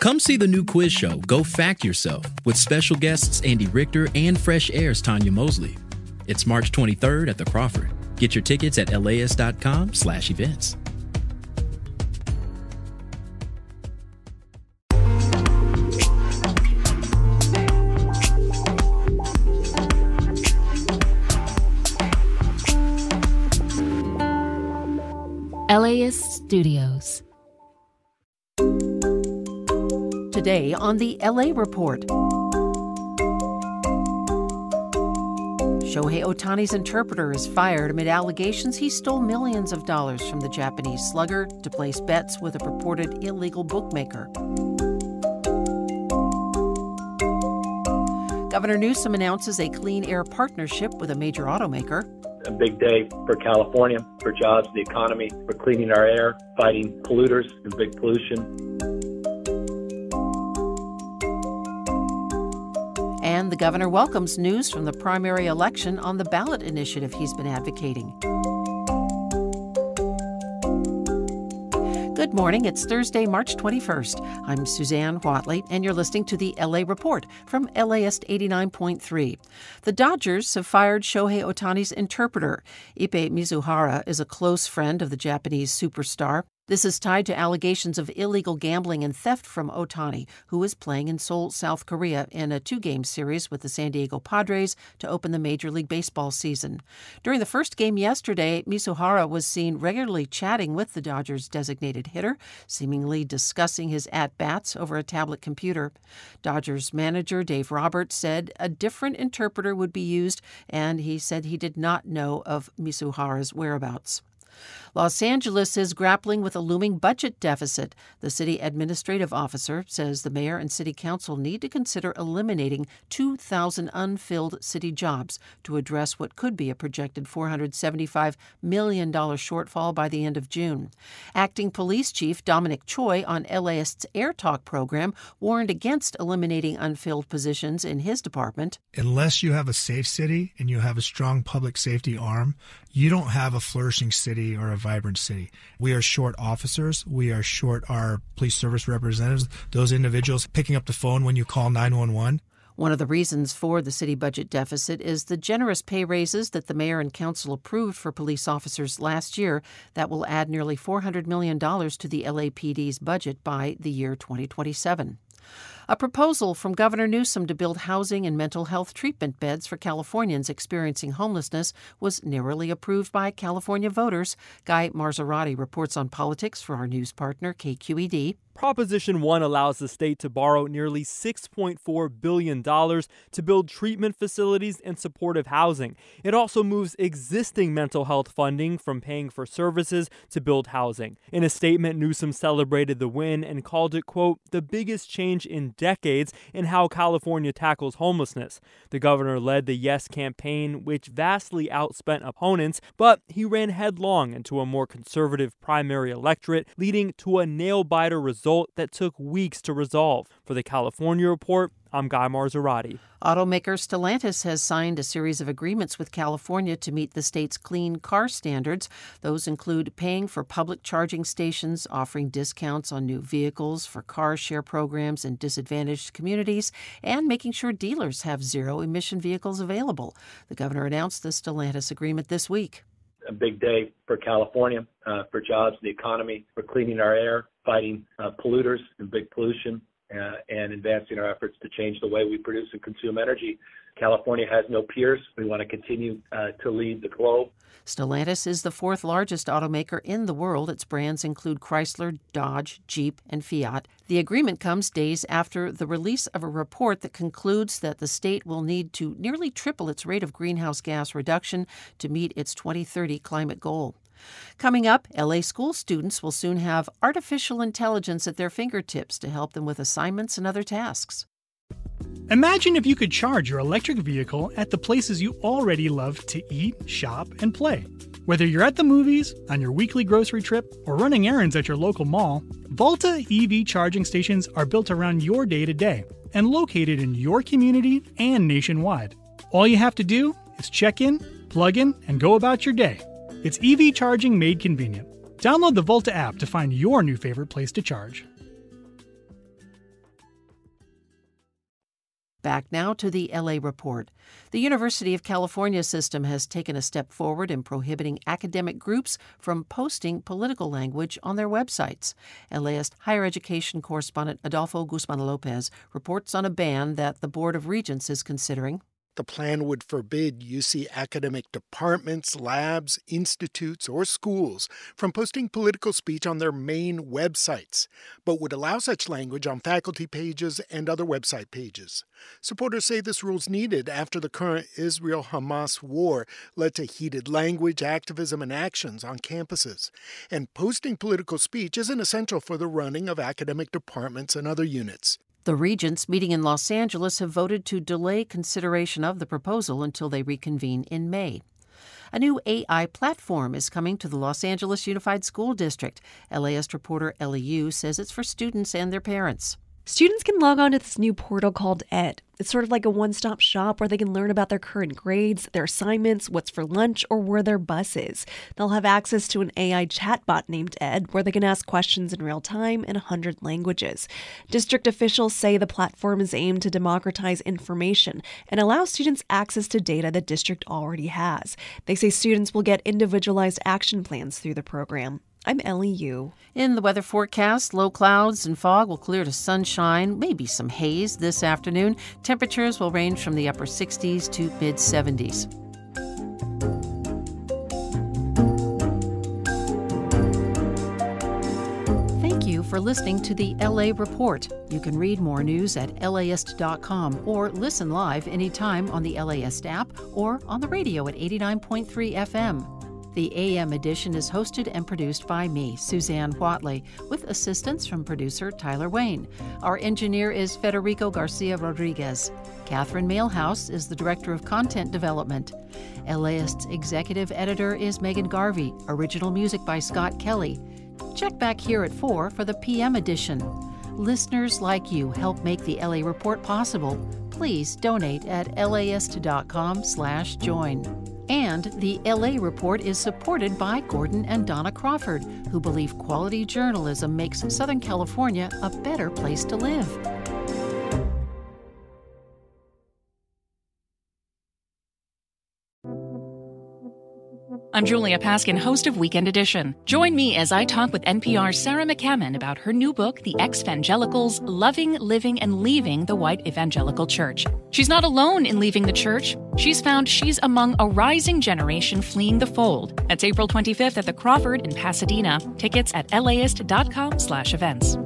Come see the new quiz show, Go Fact Yourself, with special guests Andy Richter and Fresh Air's Tanya Mosley. It's March 23rd at the Crawford. Get your tickets at laist.com slash events. LAist Studios. Today on the LA Report. Shohei Ohtani's interpreter is fired amid allegations he stole millions of dollars from the Japanese slugger to place bets with a purported illegal bookmaker. Governor Newsom announces a clean air partnership with a major automaker. A big day for California, for jobs, the economy, for cleaning our air, fighting polluters and big pollution. The governor welcomes news from the primary election on the ballot initiative he's been advocating. Good morning. It's Thursday, March 21st. I'm Suzanne Whatley, and you're listening to the LA Report from LAist 89.3. The Dodgers have fired Shohei Ohtani's interpreter. Ippei Mizuhara is a close friend of the Japanese superstar. This is tied to allegations of illegal gambling and theft from Ohtani, who is playing in Seoul, South Korea, in a two game series with the San Diego Padres to open the Major League Baseball season. During the first game yesterday, Mizuhara was seen regularly chatting with the Dodgers' designated hitter, seemingly discussing his at bats over a tablet computer. Dodgers manager Dave Roberts said a different interpreter would be used, and he said he did not know of Mizuhara's whereabouts. Los Angeles is grappling with a looming budget deficit. The city administrative officer says the mayor and city council need to consider eliminating 2,000 unfilled city jobs to address what could be a projected $475 million shortfall by the end of June. Acting Police Chief Dominic Choi on LAist's Air Talk program warned against eliminating unfilled positions in his department. Unless you have a safe city and you have a strong public safety arm, you don't have a flourishing city or a vibrant city. We are short officers. We are short our police service representatives, those individuals picking up the phone when you call 911. One of the reasons for the city budget deficit is the generous pay raises that the mayor and council approved for police officers last year that will add nearly $400 million to the LAPD's budget by the year 2027. A proposal from Governor Newsom to build housing and mental health treatment beds for Californians experiencing homelessness was narrowly approved by California voters. Guy Marzorati reports on politics for our news partner, KQED. Proposition 1 allows the state to borrow nearly $6.4 billion to build treatment facilities and supportive housing. It also moves existing mental health funding from paying for services to build housing. In a statement, Newsom celebrated the win and called it, quote, the biggest change in decades in how California tackles homelessness. The governor led the Yes campaign, which vastly outspent opponents, but he ran headlong into a more conservative primary electorate, leading to a nail biter result result that took weeks to resolve. For the California Report, I'm Guy Marzorati. Automaker Stellantis has signed a series of agreements with California to meet the state's clean car standards. Those include paying for public charging stations, offering discounts on new vehicles for car share programs in disadvantaged communities, and making sure dealers have zero emission vehicles available. The governor announced the Stellantis agreement this week a big day for California, uh, for jobs, the economy, for cleaning our air, fighting uh, polluters and big pollution, uh, and advancing our efforts to change the way we produce and consume energy. California has no peers. We want to continue uh, to lead the globe. Stellantis is the fourth largest automaker in the world. Its brands include Chrysler, Dodge, Jeep, and Fiat. The agreement comes days after the release of a report that concludes that the state will need to nearly triple its rate of greenhouse gas reduction to meet its 2030 climate goal. Coming up, LA school students will soon have artificial intelligence at their fingertips to help them with assignments and other tasks. Imagine if you could charge your electric vehicle at the places you already love to eat, shop, and play. Whether you're at the movies, on your weekly grocery trip, or running errands at your local mall, Volta EV charging stations are built around your day to day and located in your community and nationwide. All you have to do is check in, plug in, and go about your day. It's EV charging made convenient. Download the Volta app to find your new favorite place to charge. Back now to the LA report. The University of California system has taken a step forward in prohibiting academic groups from posting political language on their websites. LAist higher education correspondent Adolfo Guzman Lopez reports on a ban that the Board of Regents is considering. The plan would forbid UC academic departments, labs, institutes, or schools from posting political speech on their main websites, but would allow such language on faculty pages and other website pages. Supporters say this rule is needed after the current Israel Hamas war led to heated language, activism, and actions on campuses. And posting political speech isn't essential for the running of academic departments and other units. The regents meeting in Los Angeles have voted to delay consideration of the proposal until they reconvene in May. A new AI platform is coming to the Los Angeles Unified School District. LAist reporter Ellie Yu says it's for students and their parents. Students can log on to this new portal called ED. It's sort of like a one stop shop where they can learn about their current grades, their assignments, what's for lunch, or where their bus is. They'll have access to an AI chatbot named Ed where they can ask questions in real time in 100 languages. District officials say the platform is aimed to democratize information and allow students access to data the district already has. They say students will get individualized action plans through the program. I'm Ellie Yu. In the weather forecast, low clouds and fog will clear to sunshine, maybe some haze this afternoon. Temperatures will range from the upper 60s to mid 70s. Thank you for listening to the LA Report. You can read more news at laist.com or listen live anytime on the LAist app or on the radio at 89.3 FM. The AM edition is hosted and produced by me, Suzanne Whatley, with assistance from producer Tyler Wayne. Our engineer is Federico Garcia Rodriguez. Catherine Mailhouse is the Director of Content Development. LAist's executive editor is Megan Garvey. Original music by Scott Kelly. Check back here at 4 for the PM edition. Listeners like you help make the LA Report possible. Please donate at laist.com/join. And the LA Report is supported by Gordon and Donna Crawford, who believe quality journalism makes Southern California a better place to live. I'm Julia Paskin, host of Weekend Edition. Join me as I talk with NPR's Sarah McCammon about her new book, The Exvangelicals Loving, Living, and Leaving the White Evangelical Church. She's not alone in leaving the church. She's found she's among a rising generation fleeing the fold. That's April 25th at the Crawford in Pasadena. Tickets at laist.com slash events.